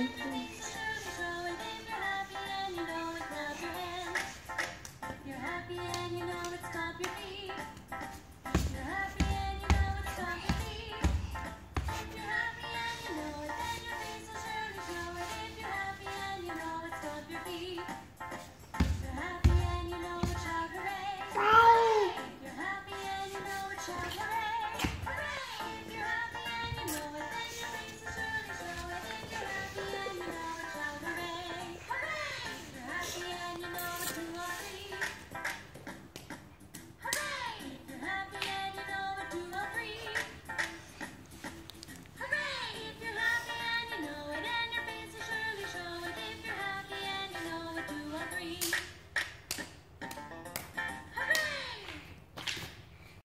You're happy and you know it's your